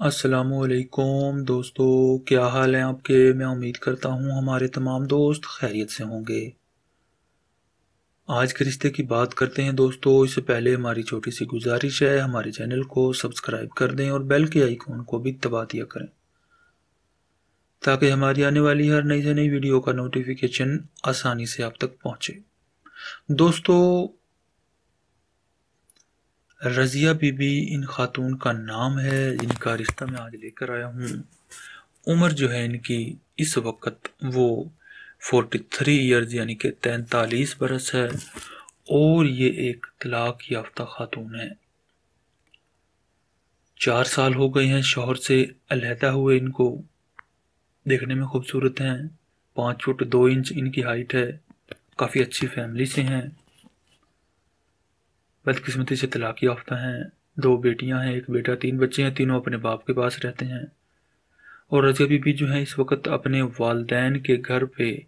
असलकुम दोस्तों, क्या हाल है आपके? मैं उम्मीद करता हूँ हमारे तमाम दोस्त खैरियत से होंगे। आज के रिश्ते की बात करते हैं दोस्तों, इससे पहले हमारी छोटी सी गुजारिश है, हमारे चैनल को सब्सक्राइब कर दें और बेल के आइकॉन को भी दबा दिया करें, ताकि हमारी आने वाली हर नई से नई वीडियो का नोटिफिकेशन आसानी से आप तक पहुँचे। दोस्तों रज़िया बीबी, इन खातून का नाम है जिनका रिश्ता मैं आज लेकर आया हूँ। उम्र जो है इनकी इस वक्त वो फोर्टी थ्री ईयर्स यानी कि तैंतालीस बरस है, और ये एक तलाक याफ्ता खातून है। चार साल हो गए हैं शोहर से अलहदा हुए इनको। देखने में खूबसूरत हैं। पाँच फुट दो इंच इनकी हाइट है। काफ़ी अच्छी फैमिली से हैं। बदकिस्मती से तलाक याफ्ता हैं। दो बेटियाँ हैं, एक बेटा, तीन बच्चे हैं, तीनों अपने बाप के पास रहते हैं। और रजिया बीबी जो है, इस वक्त अपने वालदेन के घर पे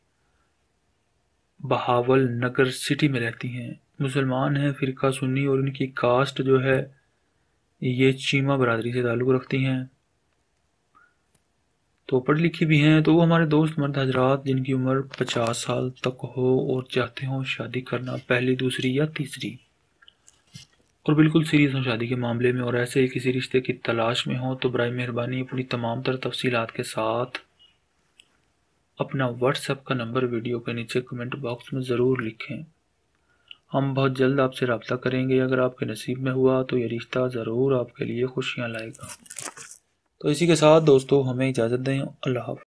बहावल नगर सिटी में रहती हैं। मुसलमान हैं, फ़िरका सुन्नी और इनकी कास्ट जो है, ये चीमा बरदरी से ताल्लुक़ रखती हैं। तो पढ़ी लिखी भी हैं तो वो हमारे दोस्त मर्द हजरात, जिनकी उम्र पचास साल तक हो और चाहते हो शादी करना पहली, दूसरी या तीसरी। और बिल्कुल सीरियस हो शादी के मामले में, और ऐसे ही किसी रिश्ते की तलाश में हो तो बर मेहरबानी अपनी तमाम तर तफसीत के साथ अपना व्हाट्सएप का नंबर वीडियो के नीचे कमेंट बॉक्स में ज़रूर लिखें। हम बहुत जल्द आपसे रबता करेंगे, अगर आपके नसीब में हुआ तो ये रिश्ता ज़रूर आपके लिए खुशियाँ लाएगा। तो इसी के साथ दोस्तों, हमें इजाज़त दें। अल्लाह